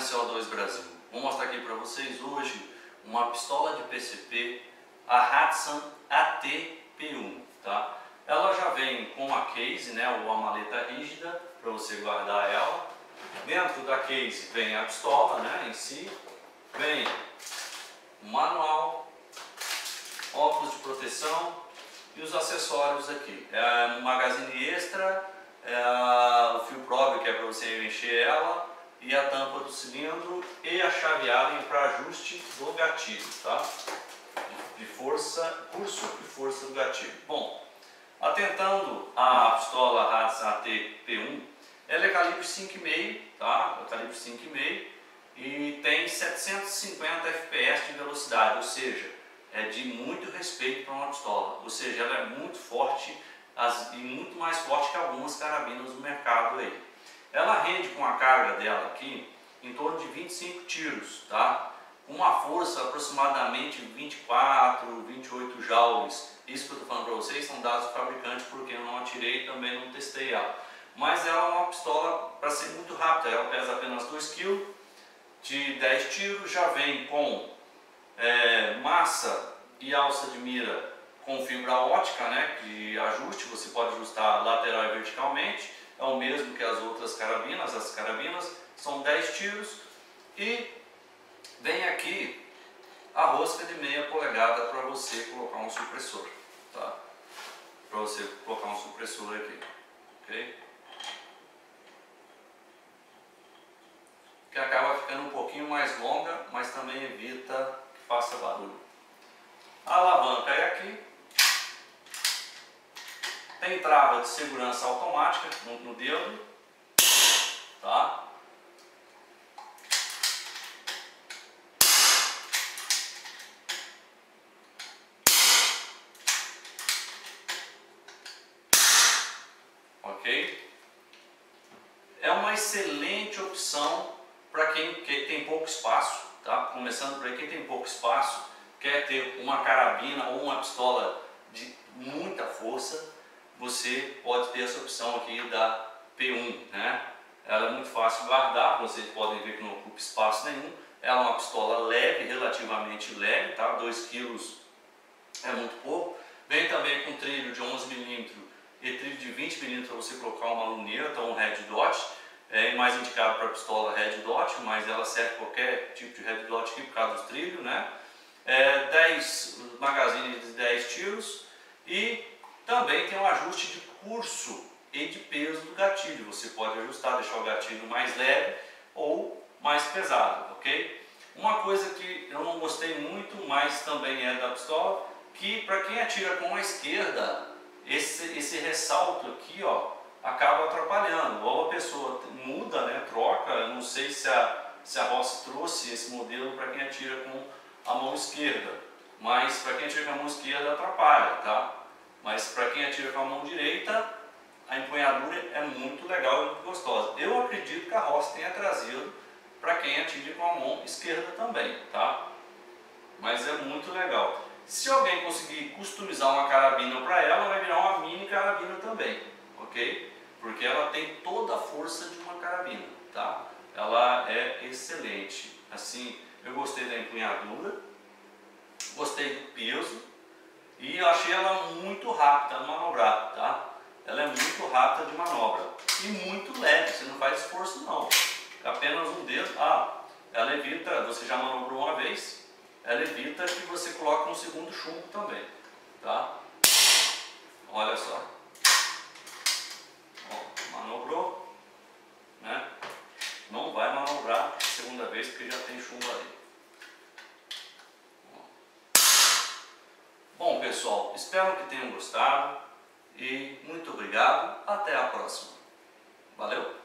Brasil. Vou mostrar aqui para vocês hoje uma pistola de PCP, a Hudson AT-P1, tá? Ela já vem com a case, né, ou a maleta rígida, para você guardar ela. Dentro da case vem a pistola, né, em si, vem o manual, óculos de proteção e os acessórios aqui. É um magazine extra, é o fio probe que é para você encher ela, e a tampa do cilindro e a chave Allen para ajuste do gatilho, tá? De força, curso e força do gatilho. Bom, atentando a pistola Hats AT-P1, ela é calibre 5,5, tá? É calibre 5,5 e tem 750 fps de velocidade, ou seja, é de muito respeito para uma pistola, ou seja, ela é muito forte as, e muito mais forte que algumas carabinas do mercado aí. Ela rende com a carga dela aqui em torno de 25 tiros, tá? Uma força aproximadamente 24, 28 joules. Isso que eu estou falando para vocês são dados do fabricante porque eu não atirei e também não testei ela. Mas ela é uma pistola para ser muito rápida, ela pesa apenas 2 kg, de 10 tiros, já vem com é, massa e alça de mira com fibra ótica, né, de ajuste, você pode ajustar lateral e verticalmente é o mesmo que as outras carabinas, as carabinas são 10 tiros e vem aqui a rosca de meia polegada para você colocar um supressor, tá? Para você colocar um supressor aqui, ok? Que acaba ficando um pouquinho mais longa, mas também evita que faça barulho. A alavanca é aqui, tem trava de segurança automática no, no dedo, tá? Ok? É uma excelente opção para quem, quem tem pouco espaço, tá? Começando para quem tem pouco espaço, quer ter uma carabina ou uma pistola de muita força, você pode ter essa opção aqui da P1, né? Ela é muito fácil de guardar, vocês podem ver que não ocupa espaço nenhum. Ela é uma pistola leve, relativamente leve, tá? 2 kg é muito pouco. Vem também com trilho de 11mm e trilho de 20mm para você colocar uma luneta ou um red dot. É mais indicado para pistola red dot, mas ela serve qualquer tipo de red dot aqui por causa dos trilhos, né? É, 10 magazines de 10 tiros e também tem um ajuste de curso e de peso do gatilho. Você pode ajustar, deixar o gatilho mais leve ou mais pesado, ok? Uma coisa que eu não gostei muito, mas também é da pistola, que para quem atira com a esquerda, esse, esse ressalto aqui, ó, acaba atrapalhando. Ou a pessoa muda, né, troca, não sei se a, se a Ross trouxe esse modelo para quem atira com a mão esquerda, mas para quem atira com a mão esquerda atrapalha, tá? Mas para quem atira com a mão direita, a empunhadura é muito legal e muito gostosa. Eu acredito que a Ross tenha trazido para quem atira com a mão esquerda também, tá? Mas é muito legal. Se alguém conseguir customizar uma carabina para ela, vai virar uma mini carabina também, ok? Porque ela tem toda a força de uma carabina, tá? Ela é excelente. Assim, eu gostei da empunhadura, gostei do peso, e eu achei ela muito rápida de manobrar, tá? Ela é muito rápida de manobra e muito leve, você não faz esforço não. Apenas um dedo, ah, ela evita, você já manobrou uma vez, ela evita que você coloque um segundo chumbo também, tá? Olha só. Ó, manobrou, né? Não vai manobrar segunda vez porque já tem chumbo ali. pessoal, espero que tenham gostado e muito obrigado. Até a próxima. Valeu!